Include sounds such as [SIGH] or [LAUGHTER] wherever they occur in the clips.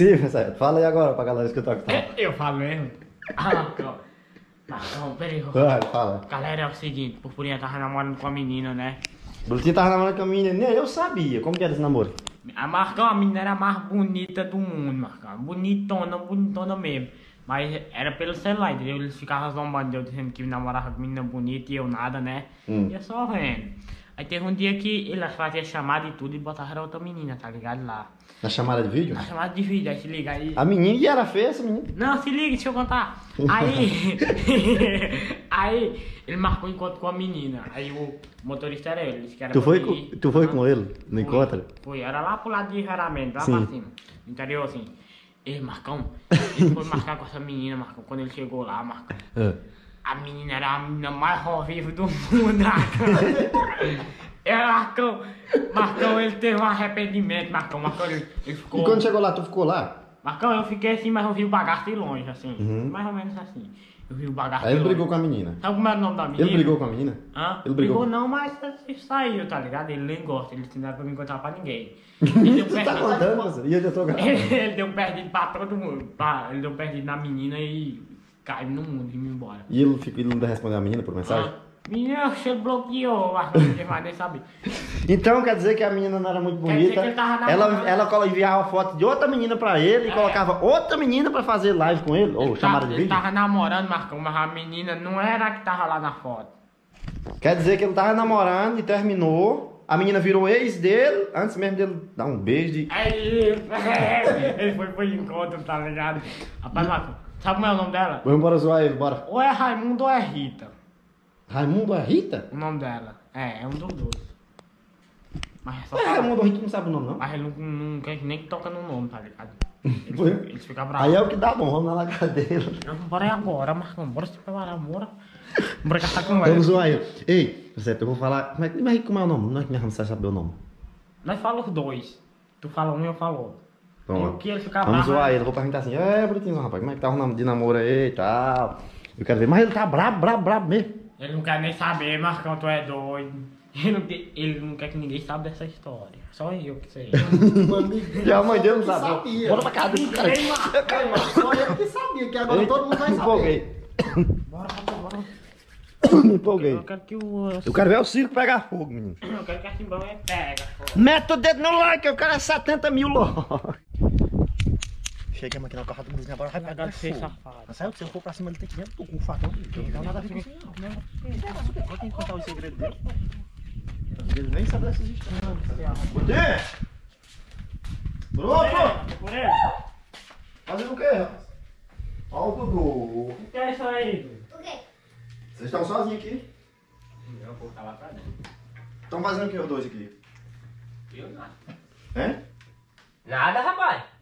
Sim. Fala aí agora pra galera escutar o que tá. Eu falo mesmo. Ah, Marcão. Marcão, peraí. Vai, fala. Galera, é o seguinte, Purpurinha tava namorando com a menina, né? Brutinho tava namorando com a menina. Nem eu sabia. Como que era esse namoro? A Marcão, a menina era a mais bonita do mundo, Marcão. Bonitona, bonitona mesmo. Mas era pelo celular, entendeu? Eles ficavam zombando, eu dizendo que namorava com menina bonita e eu nada, né? Hum. E eu só vendo. Aí teve um dia que eles faziam chamada e tudo e botavam outra menina, tá ligado? Lá. Na chamada de vídeo? Na chamada de vídeo, aí se liga aí. A menina era feia essa menina. Não, se liga, deixa eu contar. Aí. [LAUGHS] aí ele marcou encontro com a menina. Aí o motorista era ele. que era Tu foi, com, tu foi Ah, com ele no Fui, encontro? Fui, era lá pro lado de Raramento, lá Sim. pra cima. No interior, assim. Ei, Marcão, ele foi marcar com essa menina, Marcão. Quando ele chegou lá, Marcão. É. A menina era a menina mais horrível do mundo, Marcão. É, Marcão. Marcão, ele teve um arrependimento, Marcão. Marcão, ele, ele ficou. E quando chegou lá, tu ficou lá? Marcão, eu fiquei assim, mas eu vi o bagaço de longe, assim. Uhum. Mais ou menos assim. Eu vi o bagaço Aí ele brigou com a menina. Sabe como era o nome da menina? Ele brigou com a menina? Hã? Ele brigou? não, mas saiu, tá ligado? Ele nem gosta, ele não dá pra me contar pra ninguém. [LAUGHS] Ele deu Você tá contando, você? E eu tô gravando. ele deu perdido pra todo mundo. Pá, ele deu perdido na menina e caiu no mundo e me embora. E ele, ele não respondeu a menina por mensagem? Ah, Menina, você bloqueou, mas não vai nem saber. Então quer dizer que a menina não era muito Quer dizer bonita. que ele tava ela, namorando. ela colo- enviava foto de outra menina pra ele e É. colocava outra menina pra fazer live com ele, ou Ele chamada tava- de Ele vídeo. tava namorando, Marcão, mas a menina não era a que tava lá na foto. Quer dizer que ele tava namorando e terminou. A menina virou ex dele, antes mesmo dele dar um beijo de. Aí, [LAUGHS] ele foi pro encontro, tá ligado? Rapaz, Marcão, sabe como é o nome dela? Vamos embora zoar ele, bora. Ou é Raimundo ou é Rita. Raimundo é Rita? O nome dela. É, é um dos dois. Mas é só É. Raimundo Rita não sabe o nome, não. Mas ele não, não quer nem que toca no nome, tá ligado? Eles, eles ficam bravos. Aí é o que dá bom, vamos lá na. Não, Bora aí agora, Marcão. Bora se preparar, bora. Bora gastar com Vamos ela. zoar ele. Ei, José, eu vou falar. Como é, é, como é o nome? Não é que minha Ramsay saber o nome. Nós falamos os dois. Tu fala um e eu falo outro. Vamos E lá. o que ele fica Vamos bravo, zoar né? ele, eu vou perguntar assim, é, Brutinho, rapaz, como é que tá o nome de namoro aí e tal? Eu quero ver, mas ele tá brabo, brabo, brabo mesmo. Ele não quer nem saber, Marcão, tu é doido. Ele não, quer- ele não quer que ninguém saiba dessa história. Só eu que sei. [LAUGHS] E a mãe dele não sabe. sabia. Bora pra casa dele, cara. Só eu que sabia, que agora Eita, todo mundo vai me saber. empolguei. Bora, rapaz, bora. [COUGHS] Me empolguei. Eu quero que o... Eu quero ver o circo pegar fogo, menino. Eu quero que a Timbão é pega, pô. Mete o dedo no like, eu quero é 70 mil logo. Chega aqui na carro do Bruzinho agora, vai pegar Agora você fogo. safado. Mas sabe que se eu for pra cima ele tem que ver, tô com o facão. Não tem nada a ver com isso não. Eu tenho que contar o segredo dele. Ele nem sabe dessas histórias. Cadê? Pronto! Por ele? Fazendo o quê, rapaz? Ó o Dudu. O que é isso aí? Vocês estão sozinhos aqui? Eu vou falar pra dentro. Estão fazendo o que os dois aqui? Eu nada. Hein? Nada, rapaz.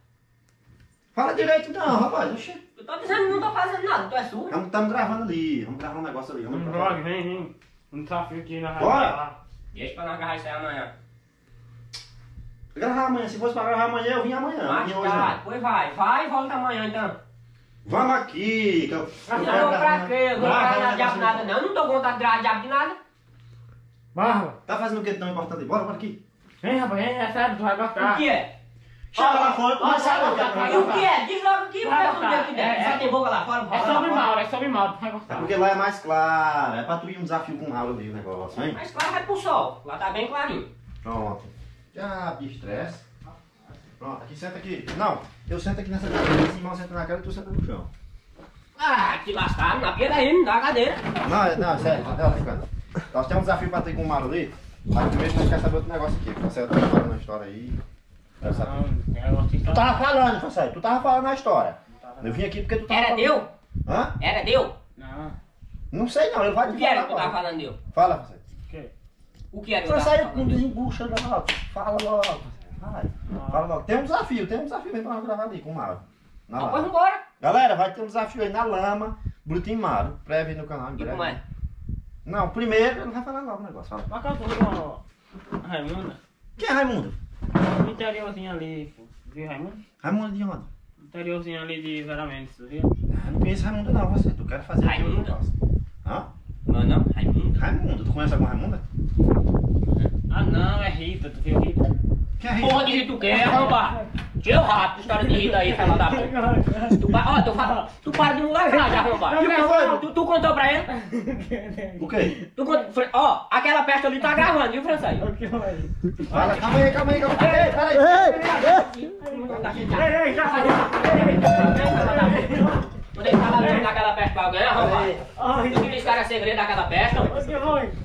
Fala direito então, rapaz. Oxê. Eu tô dizendo que não tô fazendo nada, tu é surdo. Estamos gravando ali. Vamos gravar um negócio ali. Vamos Um gravar. vlog, vem, vem. Um desafio aqui na Bora! Deixa pra nós agarrar isso aí amanhã. Gravar amanhã. Se fosse pra gravar amanhã, eu vim amanhã. Não Mais vinha hoje não. pois vai. Vai e volta amanhã então. Vamos aqui. Que eu... Mas eu não gravar pra quê? Eu não vou gravar gravar diabo nada não. Eu não tô com vontade de gravar diabo de nada. Barba. Tá fazendo o que tão importante? Bora, bora aqui. Vem, rapaz, vem, é sério, tu vai gostar. O que é? Chega lá fora, tu vai saber o que é que vai E o que é? Diz logo o que Vai gostar. esconder aqui dentro. É, Só é. tem boca lá fora. É sobre mal, é sobre vai É porque lá é mais claro. É pra tu ir um desafio com aula ali o negócio, hein? Mas claro, vai pro sol. Lá tá bem clarinho. Pronto. Já de estresse. Pronto, aqui senta aqui. Não, eu sento aqui nessa cadeira. Esse irmão senta na cara e tu senta no chão. Ah, que lascado. Na pia daí, não dá a cadeira. Não, é- não, é sério, não, brincando. Nós temos um desafio pra ter com o Mauro ali. Mas primeiro nós queremos saber outro negócio aqui. porque Você tá falando na história aí. Eu Tu tava falando, Fassai, tu tava falando na história. Eu vim aqui porque tu tava Era falando. deu? Hã? Era deu? Não, Não sei não, ele vai O te que era falar. que tu tava falando deu? Fala, Fassai. o quê? O que era que eu tava Fassai com falando? desembucha logo. Fala logo. Vai. Fala logo. Tem um desafio, tem um desafio aí pra nós gravar ali com o Mauro. Na Ah, pois lama. vambora. Galera, vai ter um desafio aí na lama. Brutinho Mauro. Breve aí no canal. em E breve. como é? Não, primeiro ele vai falar logo o negócio. Fala. Foi o Raimundo? Quem é Raimundo? No interiorzinho ali, pô. Viu Raimundo? Raimundo de onde? No interiorzinho ali de Veramente, tu viu? Ah, não conheço Raimundo não, você. Tu quer fazer Raimundo? Hã? Não, não, Raimundo. Raimundo. Tu conhece algum Raimundo? Ah não, é Rita, tu viu Rita? Quem é Rita? Porra de jeito que é, rapaz. Eu rato, história de Rita aí, fala da puta. Tu, pa- ó, tu, fa- tu para de me largar já, arrombado. E? Tu, tu contou pra ele? O quê? Tu contou, ó, aquela peste ali tá gravando, viu, Francês? Fala, calma aí, calma aí, calma aí. Ei, peraí. Quando ele tava dando daquela peste pra alguém, arrombado. Tu queria esse cara segredo daquela peste, não?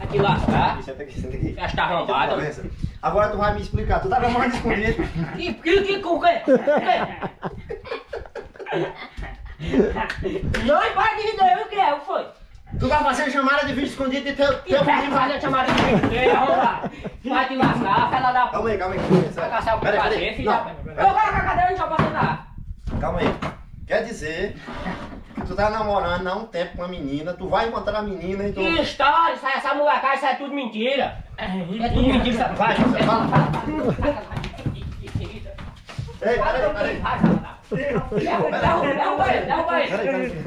Aqui lascar. Senta aqui, senta aqui. Peste arrombada. Agora tu vai me explicar. Tu tá namorando escondido. Que, que, que, com o quê? O quê? Não, para de rir, o que é? O que foi? Tu vai fazer chamada de vídeo escondido de teu, Que teu peste primo. fazer chamada de vídeo? arrombado. Vai te lascar, fela da. Calma aí, calma aí. Vai caçar o que fazer. Não, Eu quero com a cadeira, não deixa eu sentar. Calma aí. Quer dizer que tu tá namorando há um tempo com uma menina, tu vai encontrar a menina e tu. Que história, isso aí, essa molecada, isso é tudo mentira. É tudo mentira, sabe? Vai, vai, fala, fala. Ei, peraí, peraí.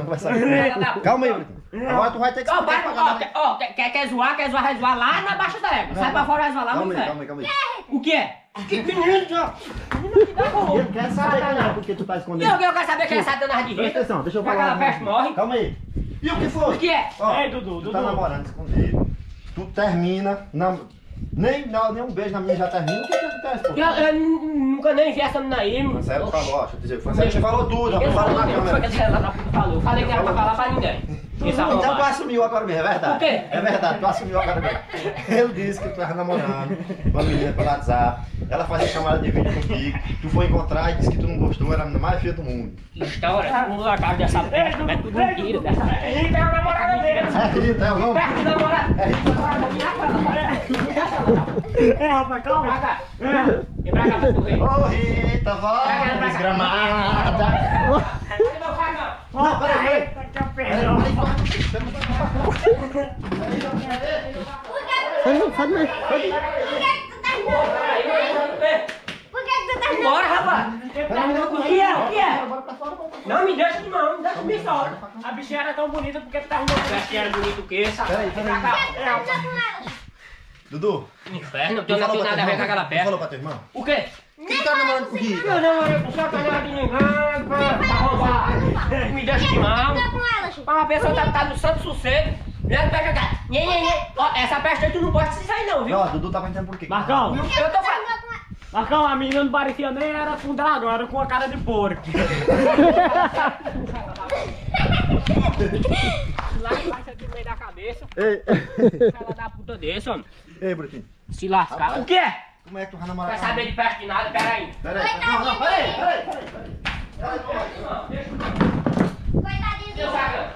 Vai. Calma aí, Brutinho. Agora tu vai ter que explicar vai, pra galera. quer- ó, quer, quer, zoar, quer zoar, vai zoar lá na baixa da égua. Sai pra fora, vai zoar lá Calma aí, calma aí, calma aí. O que é? Que menino, já. Menino que dá com Eu quero saber quem é porque tu tá E escondendo. eu, eu quero saber quem é Satanás de Presta Rita. atenção, deixa eu falar. aquela peste morre. Calma aí. E o que foi? O que é? Ó, Ei, Dudu, tu tá Dudu. namorando escondido. Tu termina. Nam... Nem, não, nem um beijo na minha já termina. O que que acontece, pô? Eu, eu nunca nem vi essa menina aí. Marcelo falou, ó, deixa eu dizer. Marcelo, você falou tudo, rapaz. Fala falou na mesmo, foi que câmera. essa ela falou. Eu falei que era pra falar pra ninguém. Esse Então tu assumiu agora mesmo, é verdade. O quê? É verdade, tu assumiu agora mesmo. Ele disse que tu tava namorando com uma menina pelo WhatsApp. Ela fazia chamada de vídeo contigo. Tu foi encontrar e disse que tu não gostou, era a menina mais feia do mundo. Que história. Não dá cara dessa peste, é tudo mentira. Rita é a namorada dele. É Rita, é o nome? Perto de namorado. É Rita. É, rapaz, Pra calma. cá. Vem pra cá pra tu ver. Ô Rita, vai, desgramada. Cadê meu facão? Não, peraí, peraí. Tá aqui a Peraí, perna. Bora, rapaz! O que é? O que é? Não me deixa de mão, me deixa de só. A bichinha era tão bonita porque tu tá arrumando. Você acha que era bonito o quê? Peraí, peraí. Dudu, Inferno, tu eu não tenho nada a ver com aquela? Tu peça. falou pra tua irmã? O quê? Tu tá namorando com Rita? Eu não olhei pro sacanagem de ninguém, pra roubar. [LAUGHS] Me deixa de mão. Mas uma pessoa tá, tá no santo sossego. Né? Pega cá. Nhê, nhê, nhê. Ó, essa peste aí tu não pode se sair não, viu? Não, Dudu tava entendendo por quê. Marcão, Eu tô falando. Marcão, a menina não parecia nem era com dragão, era com a cara de porco. [LAUGHS] Lá embaixo aqui no meio da cabeça. Ei, Fala da puta desse, homem. ei, Brutinho. Se lascar. O que é? Como é que tu vai Não namorar vai com ela? saber de peste de nada, peraí. Peraí, não, não, peraí, peraí, peraí. Meu facão.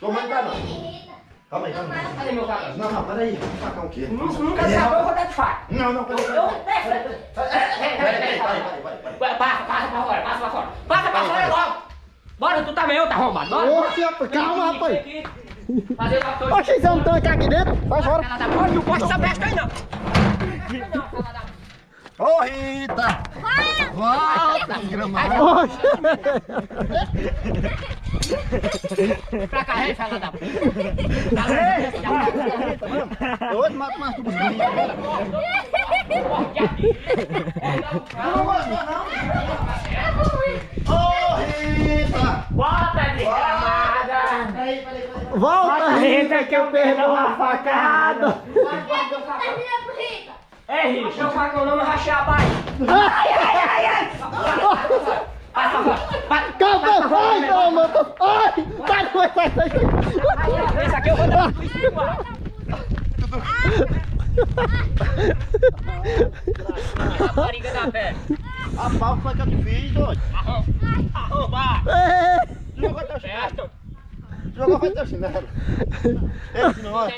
Tô mandando não. Calma aí, calma aí. Cadê meu facão? Não, não, peraí. Facão o quê? Nunca nunca sacou, eu vou dar de faca. Não, não, peraí. Eu... Peraí, peraí, peraí, peraí, peraí. Vai, Passa, passa pra fora, passa pra fora. Passa pra fora logo. Bora, tu também, eu tá arrombado. Bora. Rapaz, calma, rapaz. Fazer o. Oxe, você não tá aqui dentro? Sai fora. Tá não pode essa peste aí não. Ô, Rita! Volta, desgramada. Pra cá, aí, fala da puta. Hoje mata mais tudo. Tu não gostou, não? Ô, Rita! Bota, desgramada! Volta, Rita, que eu perdi uma facada. O facão não me rachar a barriga. Ai, ai, ai, ai. Passa. Passa. Calma, vai, calma. Ai, sai, sai, sai, sai. Esse aqui eu vou dar tudo isso igual. Rapariga da pé. A pau foi que eu te fiz, doido. Arrombar. Jogou teu chinelo. Jogou foi teu chinelo. Esse não é.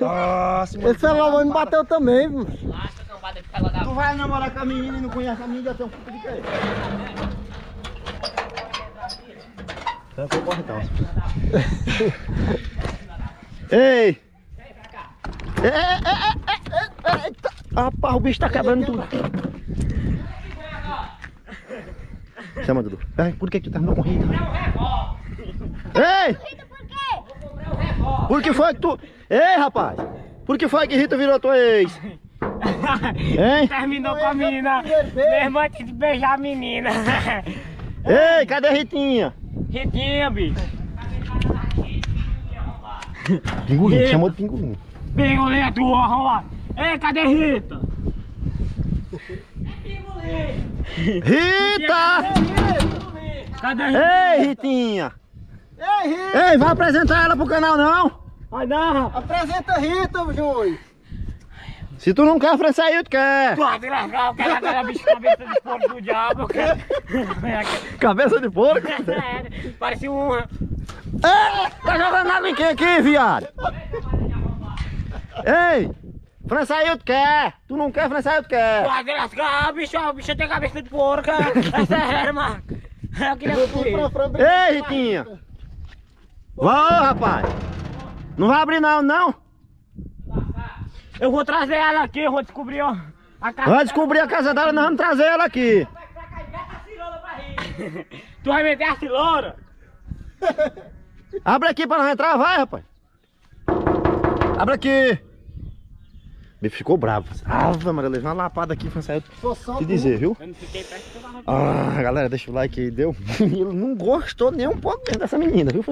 Nossa, Esse celular me bateu também. viu? Lasca, cambada de fela da Tu vai namorar com a menina e não conhece a menina, já tem um puta de quê? Vou correr então. Ei! É, eita. Rapaz, o bicho tá quebrando tudo. Chama, Dudu. Por que que tu terminou com Rita? Ei, por que foi que tu... Ei, rapaz, por que foi que Rita virou tua ex? [LAUGHS] Hein? Terminou com a menina. Mesmo antes de beijar a menina. [LAUGHS] Ei, cadê a Ritinha? Ritinha, bicho. [LAUGHS] Pingolim, chamou de. Pingolim a tua, arrombado. Ei, cadê Rita? Rita! Cadê Rita? Ei, Ritinha! Ei, Rita! Ei, vai apresentar ela pro canal não? Vai dar. Apresenta a Rita, Júnior! Se tu não quer, Françailton quer. Pode largar, eu quero aquela bicha cabeça de porco do diabo. eu quero- Cabeça de porco. [LAUGHS] É, Parece um. Ei, tá jogando água em quem aqui, viado? Ei, Françailton quer. Tu não quer, Françailton quer. Pode lascar, bicho, a bicha tem cabeça de porco. É sério, mano. Eu queria. Ei, Ritinha. Vai, rapaz. Não vai abrir não, não? Eu vou trazer ela aqui, eu vou descobrir, ó. A casa Vai descobrir a casa dela, nós vamos trazer ela aqui. [LAUGHS] Tu vai meter a ciloura? Abre aqui pra nós entrar, vai, rapaz. Abre aqui. Bicho ficou bravo. Ave, Maria, levou uma lapada aqui. Sou só Te dizer, viu? Eu não fiquei perto eu Ah, galera, deixa o like aí, deu. [LAUGHS] Ele não gostou nem um pouco dessa menina, viu,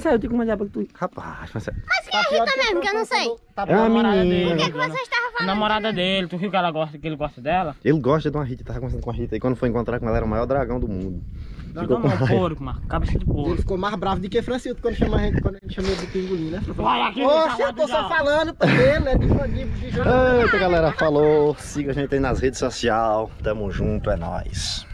Francisco? Francisco, eu tenho que mandar pra tu. Rapaz, Francisco. Mas quem é Rita mesmo, que eu não sei. Tá É uma namorada menina. O que, dele. que você estava A falando? namorada dele, tu viu que ela gosta, que ele gosta dela? Ele gosta de uma Rita, tava conversando com a Rita. E quando foi encontrar com ela, era o maior dragão do mundo. Com Não, não, porco, mano. Cabeça de Ele porco. ficou mais bravo do que Francildo quando chama a gente, quando a gente chama ele de pingolim, né? Olha aqui, Oxe, eu tô só falando pra ele, né? Eita, galera, falou. Siga a gente aí nas redes sociais. Tamo junto, é nóis.